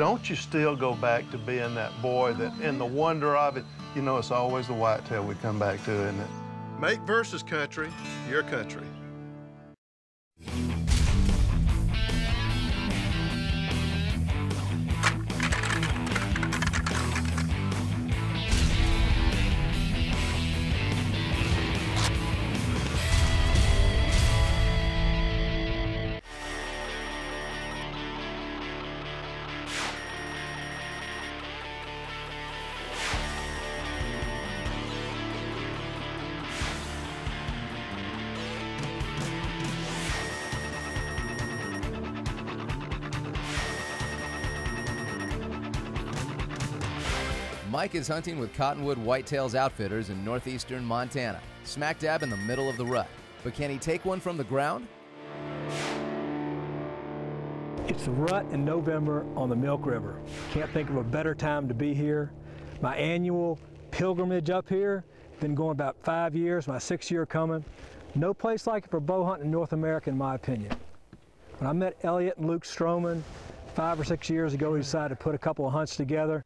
don't you still go back to being that boy that in the wonder of it, you know, it's always the whitetail we come back to, isn't it? Make versus country, your country. Mike is hunting with Cottonwood Whitetails Outfitters in northeastern Montana, smack dab in the middle of the rut. But can he take one from the ground? It's the rut in November on the Milk River. Can't think of a better time to be here. My annual pilgrimage up here, been going about five years, my sixth year coming. No place like it for bow hunting in North America, in my opinion. When I met Elliot and Luke Stroman five or six years ago, we decided to put a couple of hunts together.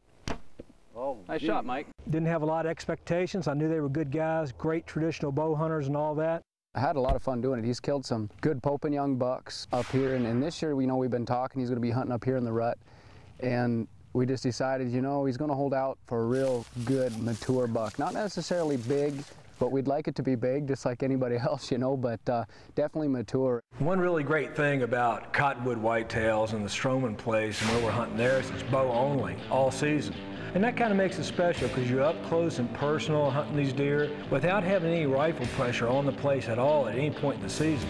Nice geez. shot, Mike. Didn't have a lot of expectations. I knew they were good guys, great traditional bow hunters and all that. I had a lot of fun doing it. He's killed some good Pope and Young bucks up here, and, and this year we know we've been talking. He's going to be hunting up here in the rut, and we just decided, you know, he's going to hold out for a real good mature buck. Not necessarily big, but we'd like it to be big, just like anybody else, you know, but uh, definitely mature. One really great thing about Cottonwood Whitetails and the Stroman place and where we're hunting there is it's bow only all season. And that kind of makes it special because you're up close and personal hunting these deer without having any rifle pressure on the place at all at any point in the season.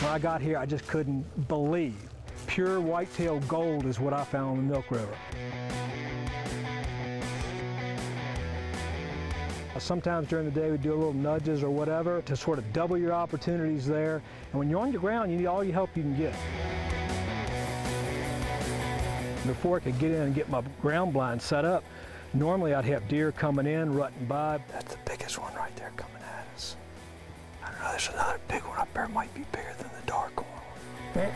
When I got here, I just couldn't believe. Pure whitetail gold is what I found on the Milk River. Uh, sometimes during the day we do a little nudges or whatever to sort of double your opportunities there. And when you're on your ground, you need all your help you can get. Before I could get in and get my ground blind set up, normally I'd have deer coming in, rutting by. That's the biggest one right there coming at us. I don't know, there's another big one up there. might be bigger than the dark one. Eh,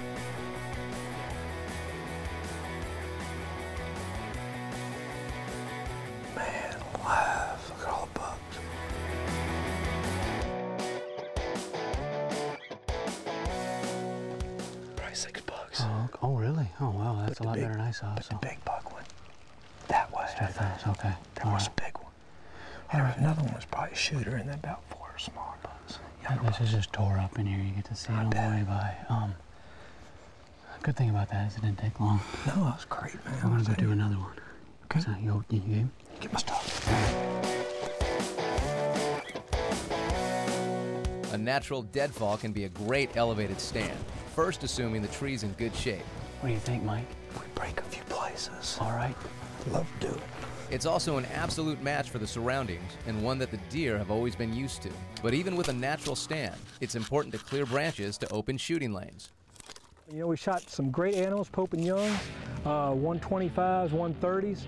oh really? Wow, that's a lot big, better than I saw. But So. the big buck one, that way. Straight those, okay. There All was right. a big one. And there was another one was probably a shooter, and then about four smaller bucks. Younger This is just tore up in here. You get to see it I all the way by. Um, good thing about that is it didn't take long. No, that was great, man. I'm gonna go do another one. Okay. So you, you game? Get my stuff. A natural deadfall can be a great elevated stand, first assuming the tree's in good shape. What do you think, Mike? We break a few places. All right. Love to do it. It's also an absolute match for the surroundings and one that the deer have always been used to. But even with a natural stand, it's important to clear branches to open shooting lanes. You know, we shot some great animals, Pope and Youngs, uh, 125s, 130s.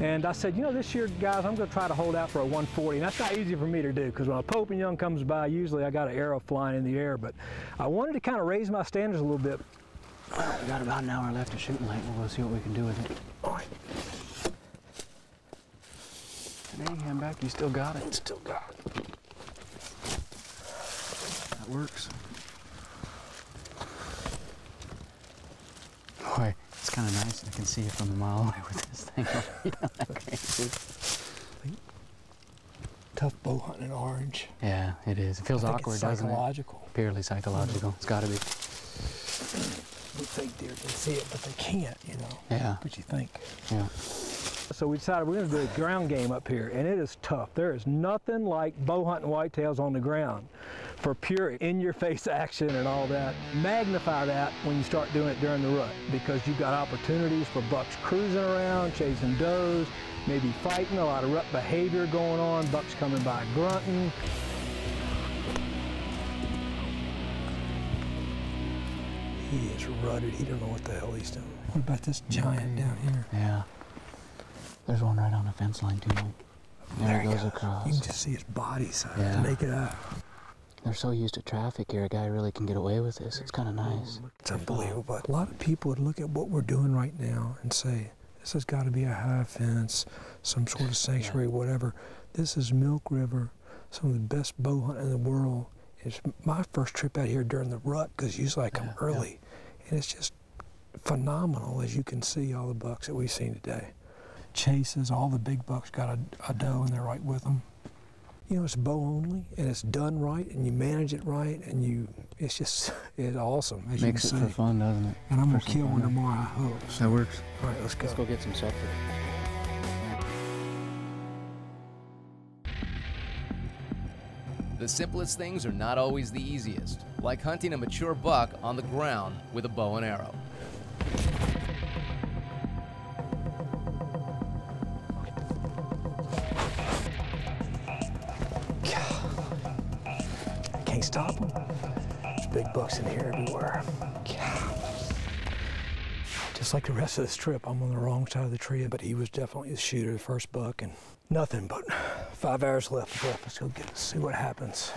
And I said, you know, this year, guys, I'm going to try to hold out for a 140. And that's not easy for me to do because when a Pope and Young comes by, usually I got an arrow flying in the air. But I wanted to kind of raise my standards a little bit. Well, we got about an hour left of shooting light. We'll go see what we can do with it. All right, And hey, hand back. You still got it. still got it. That works. Boy, it's kind of nice. I can see it from a mile away with this thing. you know. Tough bow hunting in orange. Yeah, it is. It feels awkward, doesn't it? psychological. Purely psychological. It's got to be. We think deer can see it, but they can't, you know. Yeah. What you think? Yeah. So we decided we're going to do a ground game up here, and it is tough. There is nothing like bow hunting whitetails on the ground for pure in-your-face action and all that. Magnify that when you start doing it during the rut because you've got opportunities for bucks cruising around, chasing does, maybe fighting, a lot of rut behavior going on, bucks coming by grunting. He is rutted. He don't know what the hell he's doing. What about this giant down here? Yeah. There's one right on the fence line, too. There, There he he goes goes. across. You can just see his body side, Yeah. naked eye. They're so used to traffic here, a guy really can get away with this. It's kind of nice. It's unbelievable. A lot of people would look at what we're doing right now and say, this has got to be a high fence, some sort of sanctuary, yeah. whatever. This is Milk River, some of the best bow hunting in the world. It's my first trip out here during the rut because usually I come yeah, early. Yeah. And it's just phenomenal, as you can see, all the bucks that we've seen today. Chases, all the big bucks got a, a doe and they're right with them you know, it's bow only and it's done right and you manage it right and you, it's just, it's awesome. As Makes it for fun, doesn't it? And I'm going to kill one tomorrow, I hope. That works. All right, let's go. Let's go get some supper. The simplest things are not always the easiest, like hunting a mature buck on the ground with a bow and arrow. Can't stop them. There's big bucks in here everywhere. Just like the rest of this trip, I'm on the wrong side of the tree, but he was definitely the shooter, the first buck, and nothing but five hours left. Let's go get see what happens.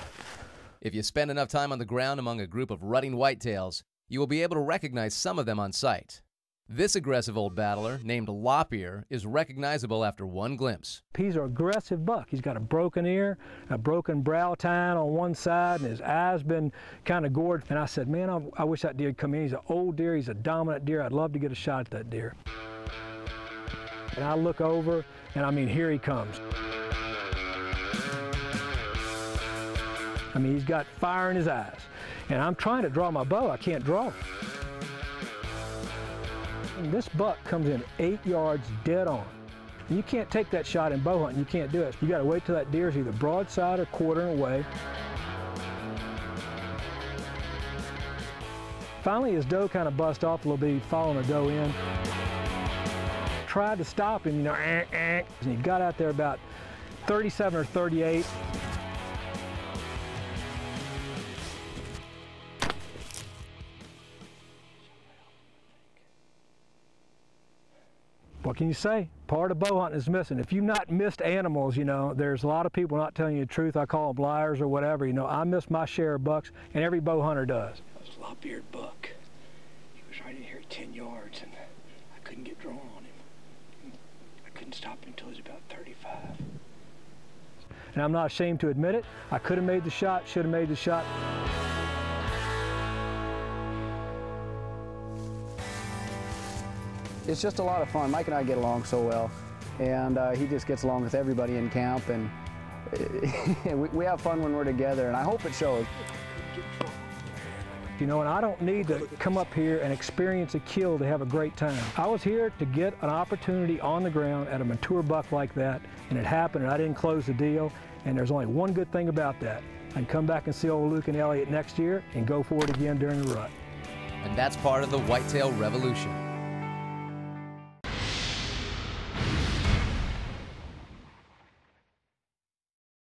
If you spend enough time on the ground among a group of rutting whitetails, you will be able to recognize some of them on sight. This aggressive old battler, named Lop-Ear, is recognizable after one glimpse. He's an aggressive buck. He's got a broken ear, a broken brow tine on one side, and his eyes been kind of gored. And I said, man, I, I wish that deer come in. He's an old deer. He's a dominant deer. I'd love to get a shot at that deer. And I look over, and I mean, here he comes. I mean, he's got fire in his eyes. And I'm trying to draw my bow. I can't draw. And this buck comes in eight yards dead on. You can't take that shot in bow hunting. You can't do it. You got to wait till that deer is either broadside or quartering away. Finally, his doe kind of bust off a little bit. Following a doe in. Tried to stop him, you know, eh, eh, and he got out there about 37 or 38. What can you say? Part of bow hunting is missing. If you've not missed animals, you know, there's a lot of people not telling you the truth. I call them liars or whatever. You know, I miss my share of bucks, and every bow hunter does. That was a lop-eared buck. He was right in here at 10 yards, and I couldn't get drawn on him. I couldn't stop him until he was about 35. And I'm not ashamed to admit it. I could have made the shot, should have made the shot. It's just a lot of fun. Mike and I get along so well, and uh, he just gets along with everybody in camp, and we, we have fun when we're together, and I hope it shows. You know, and I don't need to come up here and experience a kill to have a great time. I was here to get an opportunity on the ground at a mature buck like that, and it happened, and I didn't close the deal, and there's only one good thing about that. I can come back and see old Luke and Elliot next year and go for it again during the rut. And that's part of the whitetail revolution.